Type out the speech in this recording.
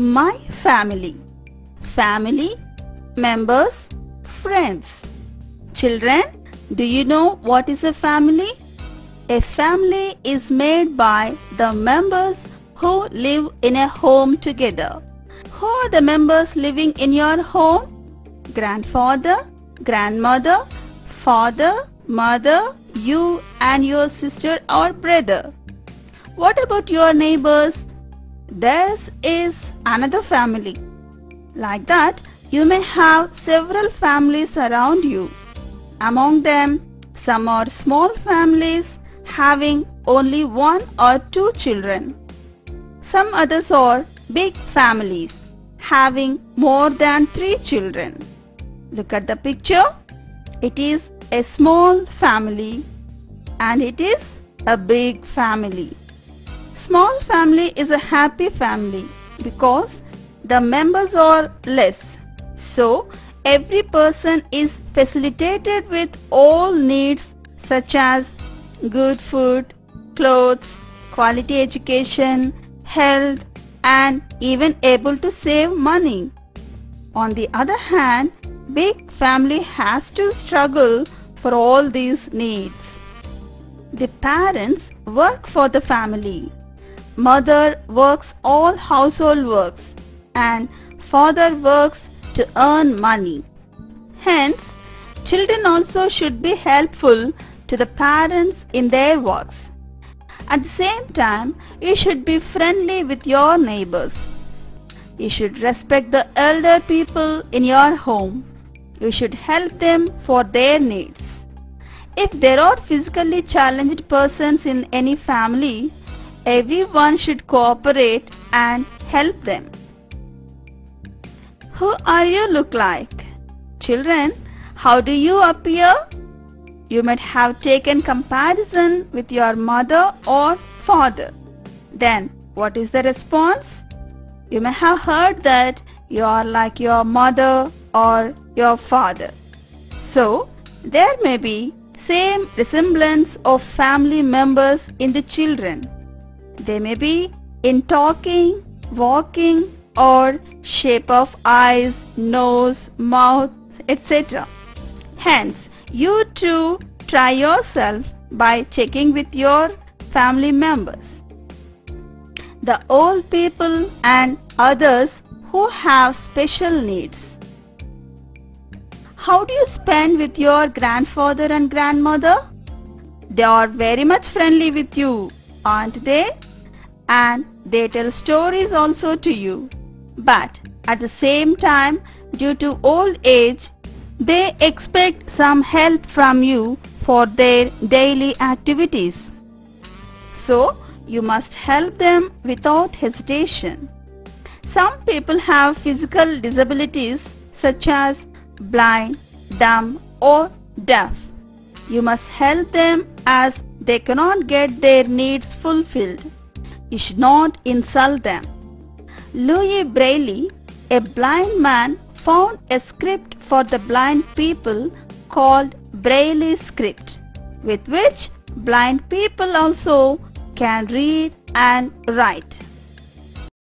My family. Family, members, friends. Children, do you know what is a family? A family is made by the members who live in a home together. Who are the members living in your home? Grandfather, grandmother, father, mother, you and your sister or brother. What about your neighbors? Theirs is another family. Like that, you may have several families around you. Among them, some are small families having only one or two children. Some others are big families having more than three children. Look at the picture. It is a small family and it is a big family. Small family is a happy family because the members are less. So every person is facilitated with all needs such as good food, clothes, quality education, health and even able to save money. On the other hand, big family has to struggle for all these needs. The parents work for the family. Mother works all household works and father works to earn money. Hence, children also should be helpful to the parents in their works. At the same time, you should be friendly with your neighbors. You should respect the elder people in your home. You should help them for their needs. If there are physically challenged persons in any family, everyone should cooperate and help them. Who are you look like? Children, how do you appear? You might have taken comparison with your mother or father. Then what is the response? You may have heard that you are like your mother or your father. So there may be same resemblance of family members in the children. They may be in talking, walking or shape of eyes, nose, mouth, etc. Hence, you too try yourself by checking with your family members. The old people and others who have special needs. How do you spend with your grandfather and grandmother? They are very much friendly with you, aren't they? And they tell stories also to you. But at the same time, due to old age, they expect some help from you for their daily activities. So, you must help them without hesitation. Some people have physical disabilities such as blind, dumb or deaf. You must help them as they cannot get their needs fulfilled. You should not insult them. Louis Braille, a blind man found a script for the blind people called Braille script with which blind people also can read and write.